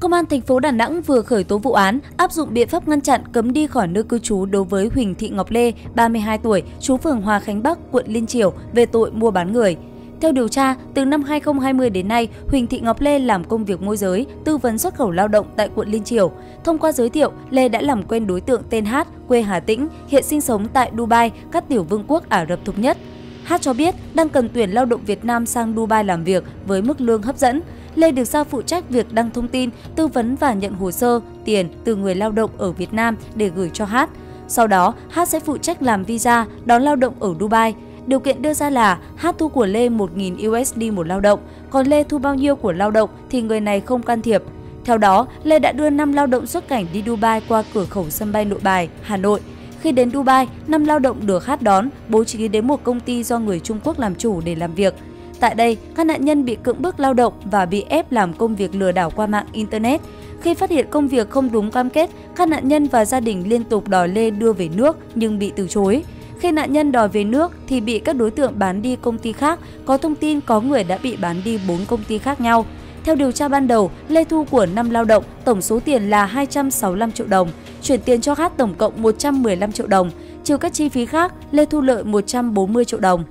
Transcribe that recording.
Công an thành phố Đà Nẵng vừa khởi tố vụ án áp dụng biện pháp ngăn chặn cấm đi khỏi nơi cư trú đối với Huỳnh Thị Ngọc Lê, 32 tuổi, trú phường Hòa Khánh Bắc, quận Liên Triểu về tội mua bán người. Theo điều tra, từ năm 2020 đến nay, Huỳnh Thị Ngọc Lê làm công việc môi giới, tư vấn xuất khẩu lao động tại quận Liên Triểu. Thông qua giới thiệu, Lê đã làm quen đối tượng tên Hát, quê Hà Tĩnh, hiện sinh sống tại Dubai, các tiểu vương quốc Ả Rập Thống Nhất. Hát cho biết đang cần tuyển lao động Việt Nam sang Dubai làm việc với mức lương hấp dẫn. Lê được giao phụ trách việc đăng thông tin, tư vấn và nhận hồ sơ, tiền từ người lao động ở Việt Nam để gửi cho Hát. Sau đó, Hát sẽ phụ trách làm visa, đón lao động ở Dubai. Điều kiện đưa ra là Hát thu của Lê 1.000 USD một lao động, còn Lê thu bao nhiêu của lao động thì người này không can thiệp. Theo đó, Lê đã đưa 5 lao động xuất cảnh đi Dubai qua cửa khẩu sân bay Nội Bài, Hà Nội. Khi đến Dubai, 5 lao động được Hát đón, bố trí đến một công ty do người Trung Quốc làm chủ để làm việc. Tại đây, các nạn nhân bị cưỡng bức lao động và bị ép làm công việc lừa đảo qua mạng Internet. Khi phát hiện công việc không đúng cam kết, các nạn nhân và gia đình liên tục đòi Lê đưa về nước nhưng bị từ chối. Khi nạn nhân đòi về nước thì bị các đối tượng bán đi công ty khác, có thông tin có người đã bị bán đi 4 công ty khác nhau. Theo điều tra ban đầu, Lê thu của 5 lao động, tổng số tiền là 265 triệu đồng, chuyển tiền cho Hát tổng cộng 115 triệu đồng. Trừ các chi phí khác, Lê thu lợi 140 triệu đồng.